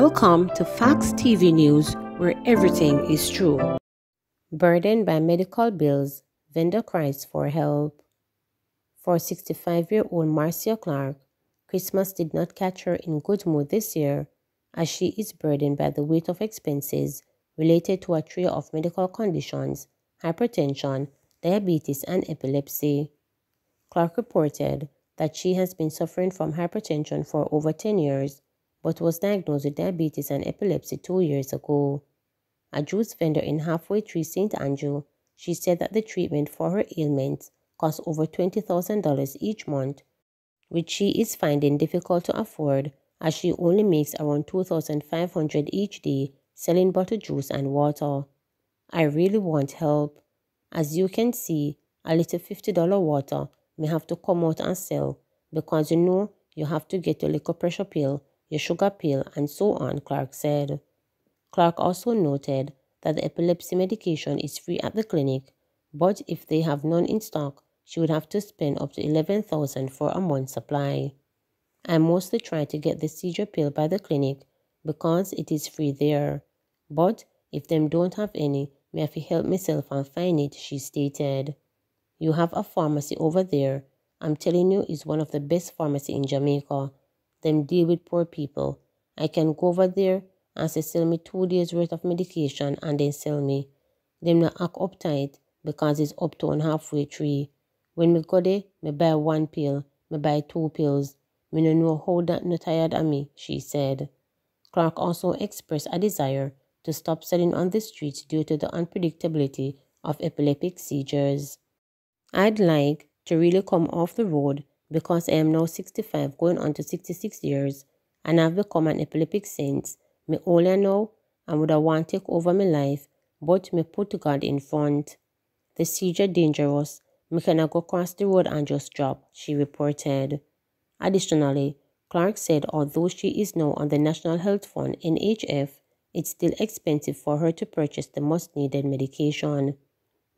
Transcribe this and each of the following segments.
Welcome to Facts TV News, where everything is true. Burdened by medical bills, vendor cries for help. For 65 year old Marcia Clark, Christmas did not catch her in good mood this year, as she is burdened by the weight of expenses related to a trio of medical conditions hypertension, diabetes, and epilepsy. Clark reported that she has been suffering from hypertension for over 10 years but was diagnosed with diabetes and epilepsy two years ago. A juice vendor in Halfway Tree, St. Andrew, she said that the treatment for her ailments cost over $20,000 each month, which she is finding difficult to afford as she only makes around 2500 each day selling bottled juice and water. I really want help. As you can see, a little $50 water may have to come out and sell because you know you have to get your liquor pressure pill your sugar pill, and so on, Clark said. Clark also noted that the epilepsy medication is free at the clinic, but if they have none in stock, she would have to spend up to 11000 for a month's supply. I mostly try to get the seizure pill by the clinic because it is free there. But if them don't have any, may have to help myself and find it, she stated. You have a pharmacy over there. I'm telling you, it's one of the best pharmacy in Jamaica them deal with poor people. I can go over there and say sell me two days worth of medication and then sell me. Them not act uptight because it's up to halfway tree. When me go there, me buy one pill, me buy two pills. Me no know how that no tired of me, she said. Clark also expressed a desire to stop selling on the streets due to the unpredictability of epileptic seizures. I'd like to really come off the road because I am now 65 going on to 66 years and I've become an epileptic saint, me only know and would have want to take over my life, but me put God in front. The seizure dangerous, me cannot go across the road and just drop, she reported. Additionally, Clark said although she is now on the National Health Fund NHF, it's still expensive for her to purchase the most needed medication.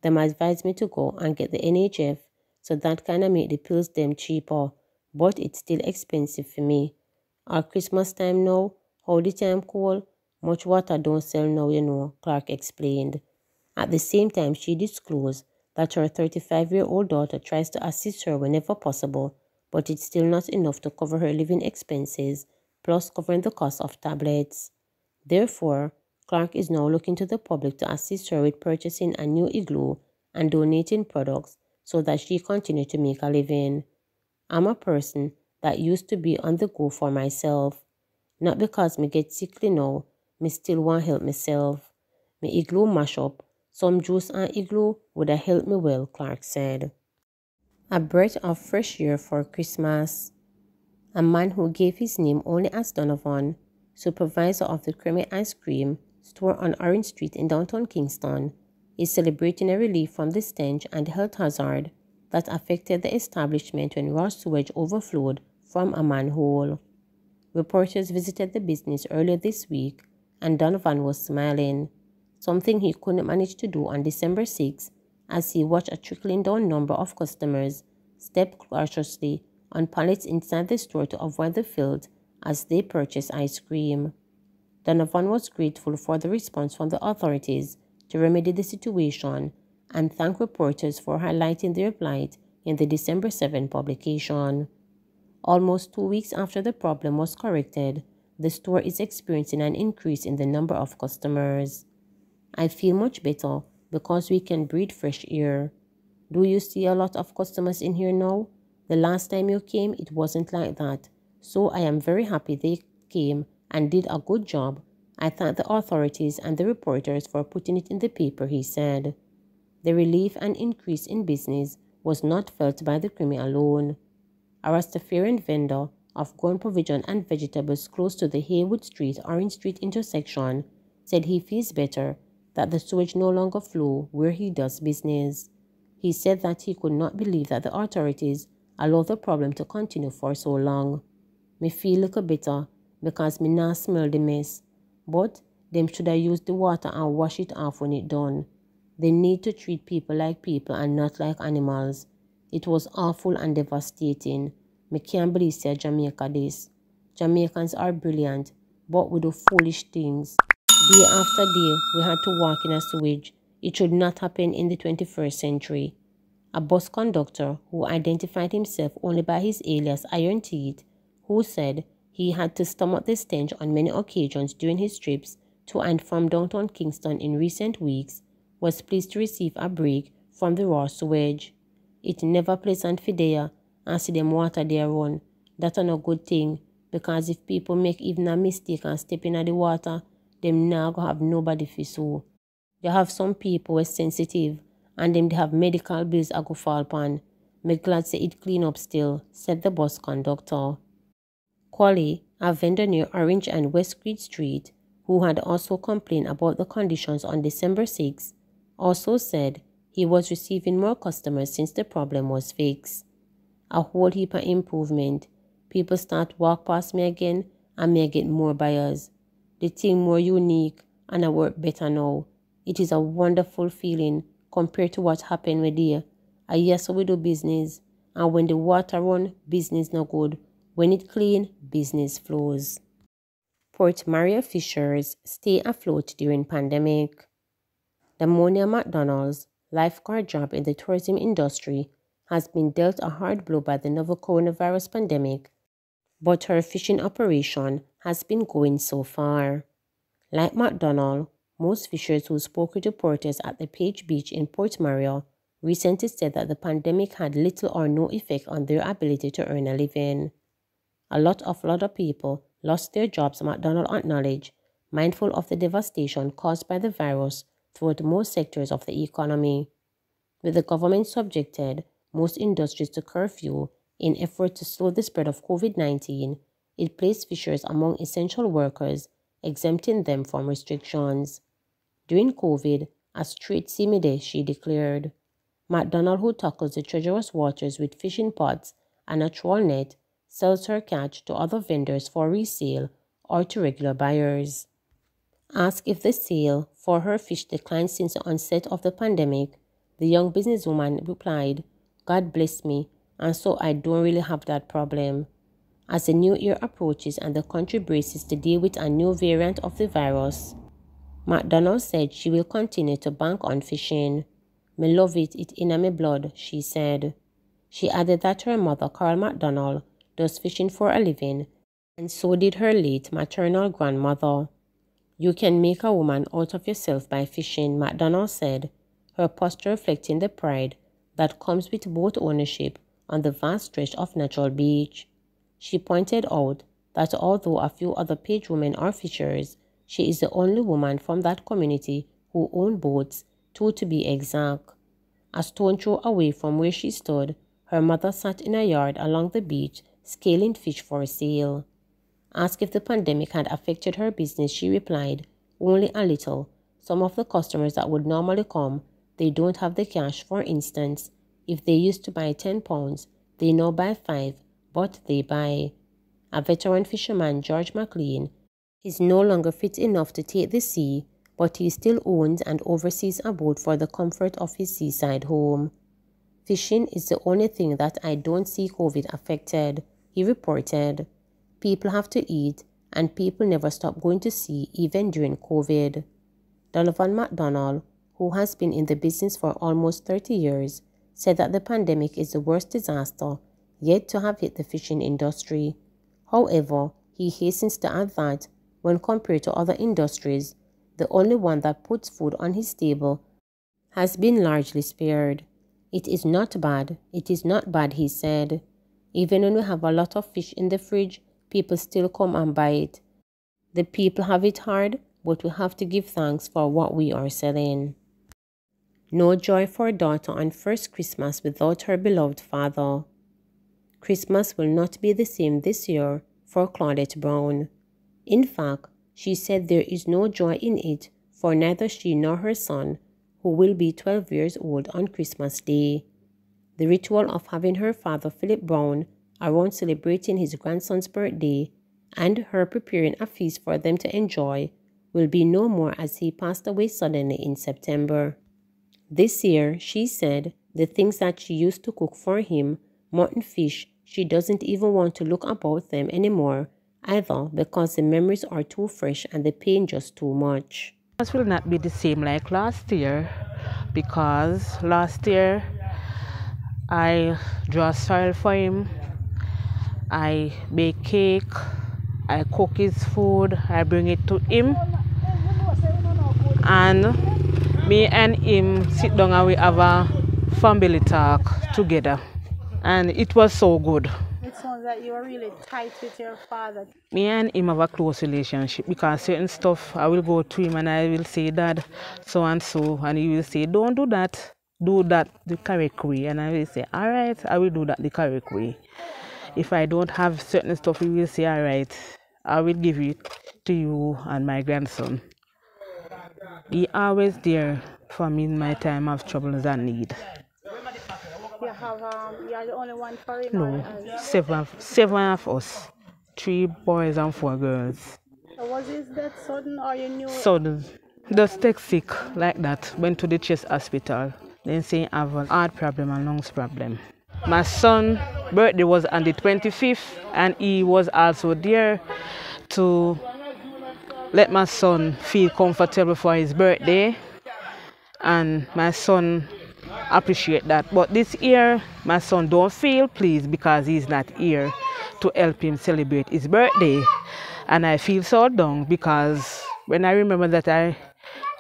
Them advised me to go and get the NHF so that kind of make the pills them cheaper, but it's still expensive for me. At Christmas time now, how the time cold, much water don't sell now, you know, Clark explained. At the same time, she disclosed that her 35-year-old daughter tries to assist her whenever possible, but it's still not enough to cover her living expenses, plus covering the cost of tablets. Therefore, Clark is now looking to the public to assist her with purchasing a new igloo and donating products so that she continued to make a living. I'm a person that used to be on the go for myself. Not because me get sickly now, me still want help myself. Me igloo mash up, some juice and igloo would have helped me well, Clark said. A breath of fresh air for Christmas. A man who gave his name only as Donovan, supervisor of the Creamy Ice Cream store on Orange Street in downtown Kingston, is celebrating a relief from the stench and health hazard that affected the establishment when raw sewage overflowed from a manhole. Reporters visited the business earlier this week and Donovan was smiling, something he couldn't manage to do on December 6 as he watched a trickling down number of customers step cautiously on pallets inside the store to avoid the field as they purchased ice cream. Donovan was grateful for the response from the authorities to remedy the situation and thank reporters for highlighting their plight in the December 7 publication. Almost two weeks after the problem was corrected, the store is experiencing an increase in the number of customers. I feel much better because we can breathe fresh air. Do you see a lot of customers in here now? The last time you came, it wasn't like that. So I am very happy they came and did a good job I thank the authorities and the reporters for putting it in the paper, he said. The relief and increase in business was not felt by the Creamy alone. A Rastafarian vendor of corn provision and vegetables close to the Heywood Street Orange Street intersection said he feels better that the sewage no longer flow where he does business. He said that he could not believe that the authorities allowed the problem to continue for so long. Me feel a little better because me not smell the mess but them should have used the water and wash it off when it done. They need to treat people like people and not like animals. It was awful and devastating. Me can't believe say Jamaica this. Jamaicans are brilliant, but we do foolish things. Day after day, we had to walk in a sewage. It should not happen in the 21st century. A bus conductor who identified himself only by his alias Iron Teeth, who said he had to stomach the stench on many occasions during his trips to and from downtown Kingston in recent weeks, was pleased to receive a break from the raw sewage. It never pleasant for there and see them water there run. That's no good thing because if people make even a mistake and step in the water, them now go have nobody for so. They have some people who sensitive and them they have medical bills I go fall upon. Me glad say it clean up still, said the bus conductor. Quali, a vendor near Orange and West Creek Street, who had also complained about the conditions on December 6, also said he was receiving more customers since the problem was fixed. A whole heap of improvement. People start walk past me again and may get more buyers. The thing more unique and I work better now. It is a wonderful feeling compared to what happened with you. I yes we do business and when the water run, business no good. When it clean, business flows. Port Maria fishers stay afloat during pandemic. The Monia McDonald's lifeguard job in the tourism industry has been dealt a hard blow by the novel coronavirus pandemic, but her fishing operation has been going so far. Like McDonald, most fishers who spoke with reporters at the Pagee Beach in Port Maria recently said that the pandemic had little or no effect on their ability to earn a living. A lot of lot of people lost their jobs, McDonald acknowledged, mindful of the devastation caused by the virus throughout most sectors of the economy. With the government subjected most industries to curfew in effort to slow the spread of COVID-19, it placed fishers among essential workers, exempting them from restrictions. During COVID, a straight simide, she declared. McDonald, who tackles the treacherous waters with fishing pots and a trawl net, sells her catch to other vendors for resale or to regular buyers. Asked if the sale for her fish declined since the onset of the pandemic, the young businesswoman replied, God bless me, and so I don't really have that problem. As the new year approaches and the country braces to deal with a new variant of the virus, McDonald said she will continue to bank on fishing. Me love it, it in my blood, she said. She added that her mother, Carol McDonald, does fishing for a living, and so did her late maternal grandmother. You can make a woman out of yourself by fishing, McDonald said, her posture reflecting the pride that comes with boat ownership on the vast stretch of natural beach. She pointed out that although a few other Pagee women are fishers, she is the only woman from that community who own boats, two to be exact. A stone throw away from where she stood, her mother sat in a yard along the beach, scaling fish for sale. Asked if the pandemic had affected her business, she replied, only a little. Some of the customers that would normally come, they don't have the cash. For instance, if they used to buy 10 pounds, they now buy 5, but they buy. A veteran fisherman, George McLean, is no longer fit enough to take the sea, but he still owns and oversees a boat for the comfort of his seaside home. Fishing is the only thing that I don't see COVID affected, he reported. People have to eat, and people never stop going to sea even during COVID. Donovan McDonald, who has been in the business for almost 30 years, said that the pandemic is the worst disaster yet to have hit the fishing industry. However, he hastens to add that, when compared to other industries, the only one that puts food on his table has been largely spared. It is not bad, it is not bad, he said. Even when we have a lot of fish in the fridge, people still come and buy it. The people have it hard, but we have to give thanks for what we are selling. No joy for a daughter on first Christmas without her beloved father. Christmas will not be the same this year for Claudette Brown. In fact, she said there is no joy in it for neither she nor her son, who will be 12 years old on Christmas Day. The ritual of having her father, Philip Brown, around celebrating his grandson's birthday and her preparing a feast for them to enjoy will be no more as he passed away suddenly in September. This year, she said, the things that she used to cook for him, mutton fish, she doesn't even want to look about them anymore either because the memories are too fresh and the pain just too much. It will not be the same like last year because last year I draw a soil for him, I bake cake, I cook his food, I bring it to him, and me and him sit down and we have a family talk together, and it was so good. It sounds like you are really tight with your father. Me and him have a close relationship because certain stuff I will go to him and I will say, Dad, so and so, and he will say, Don't do that, do that the correct way. And I will say, All right, I will do that the correct way. If I don't have certain stuff, he will say, All right, I will give it to you and my grandson. He always there for me in my time of troubles and need you have um, you are the only one for him? No, seven, seven of us, three boys and four girls. So was this that sudden or you knew? Sudden. Just take sick like that. Went to the chest hospital. Then say I have a heart problem and lungs problem. My son' birthday was on the 25th, and he was also there to let my son feel comfortable for his birthday. And my son appreciate that. But this year, my son don't feel pleased because he's not here to help him celebrate his birthday. And I feel so down because when I remember that I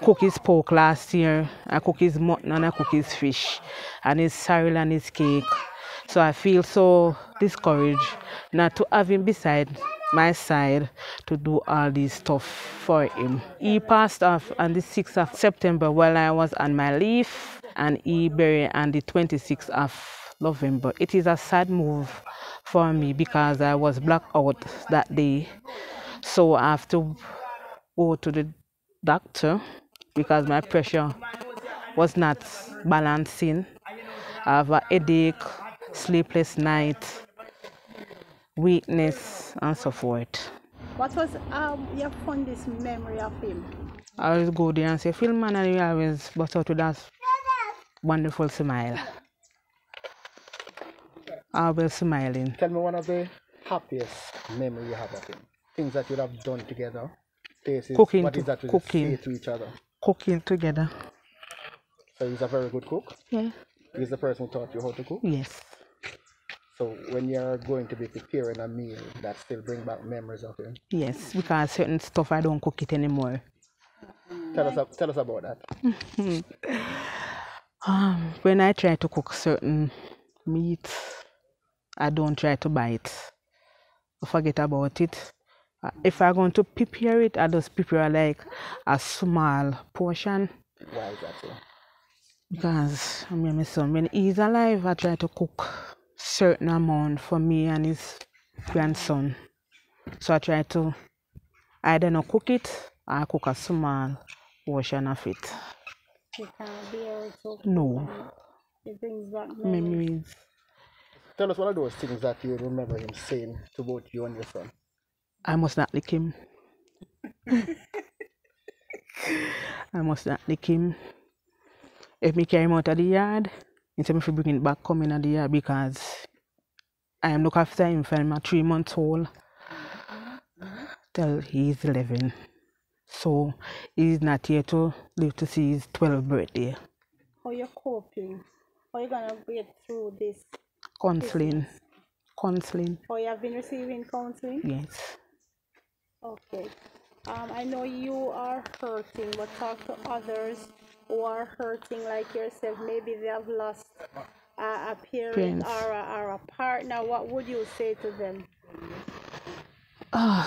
cooked his pork last year, I cooked his mutton and I cooked his fish and his cereal and his cake. So I feel so discouraged not to have him beside my side to do all this stuff for him. He passed off on the 6th of September while I was on my leave and he buried on the 26th of November. It is a sad move for me because I was blacked out that day. So I have to go to the doctor because my pressure was not balancing. I have a headache, sleepless night, weakness, and so forth. What was um, your fondest memory of him? I always go there and say, Phil, man, and you always bust out with that wonderful smile. Always smiling. Tell me one of the happiest memory you have of him. Things that you have done together. Places, cooking what is that cooking. to each other? Cooking together. So he's a very good cook? Yeah. He's the person who taught you how to cook? Yes. So when you're going to be preparing a meal, that still bring back memories of him? Yes, because certain stuff I don't cook it anymore. Tell us, tell us about that. um, when I try to cook certain meat, I don't try to buy it. I forget about it. Uh, if I'm going to prepare it, I just prepare like a small portion. Why is that so? Because I mean, my son, when he's alive, I try to cook certain amount for me and his grandson. So I try to either not cook it or cook a small portion of it. You can't bear it so No. It brings back memories. memories. Tell us one of those things that you remember him saying to both you and your son. I must not lick him. I must not lick him. If me carry him out of the yard, instead of bring him back come in the yard because I am look after him for my three months old till he's 11. So he's not here to live to see his 12th birthday. How you coping? How you gonna get through this? Counseling. Counseling. Oh, you have been receiving counseling? Yes. Okay. Um, I know you are hurting, but talk to others who are hurting like yourself. Maybe they have lost uh, a parent or a, or a partner. What would you say to them? Ah,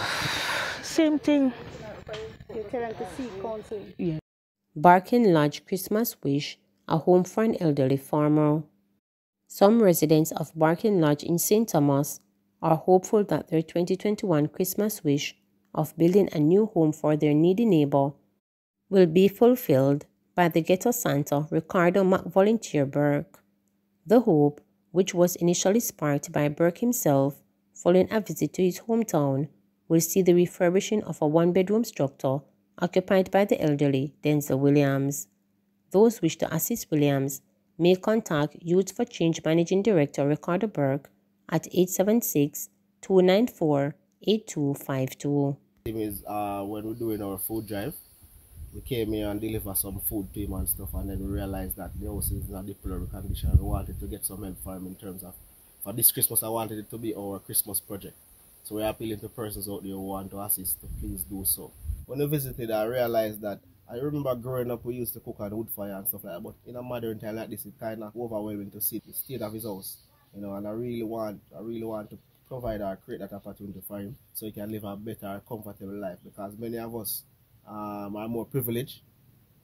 same thing. You tell them to seek counseling. Yeah. Barking Lodge Christmas Wish, a home for an elderly farmer. Some residents of Barking Lodge in St. Thomas are hopeful that their 2021 Christmas wish of building a new home for their needy neighbor will be fulfilled by the ghetto Santa Ricardo McVolunteer Burke. The hope, which was initially sparked by Burke himself following a visit to his hometown, will see the refurbishing of a one-bedroom structure occupied by the elderly Denzel Williams. Those wish to assist Williams may contact Youth for Change Managing Director Ricardo Burke at 876 294 8252. Is uh, when we're doing our food drive, we came here and deliver some food to him and stuff, and then we realized that the house is in a deplorable condition. We wanted to get some help for him in terms of for this Christmas. I wanted it to be our Christmas project, so we're appealing to persons out there who want to assist to please do so. When we visited, I realized that I remember growing up, we used to cook on wood fire and stuff like that, but in a modern time like this, it's kind of overwhelming to see the state of his house, you know, and I really want, I really want to provide or create that opportunity for him so he can live a better, comfortable life. Because many of us um, are more privileged,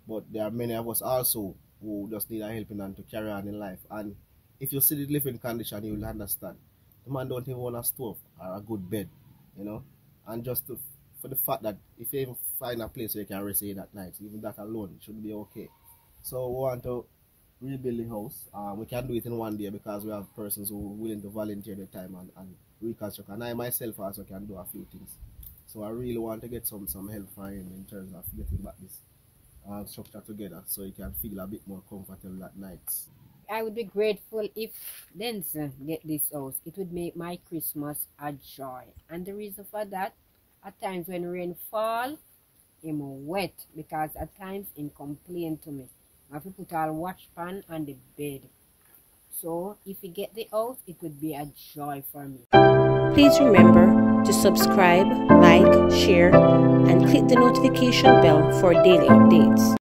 but there are many of us also who just need a helping hand to carry on in life. And if you see the living condition, you will understand. The man don't even want a stove or a good bed, you know. And just to, for the fact that if you even find a place where you can rest in at night, even that alone should be okay. So we want to rebuild the house. Um, we can do it in one day because we have persons who are willing to volunteer their time and, and reconstruct. And I myself also can do a few things. So I really want to get some some help for him in terms of getting back this uh, structure together so he can feel a bit more comfortable at nights. I would be grateful if Denson get this house. It would make my Christmas a joy. And the reason for that, at times when rain fall, him wet because at times he complain to me. I have to put all wash pan on the bed. So if you get the house, it would be a joy for me. Please remember to subscribe, like, share, and click the notification bell for daily updates.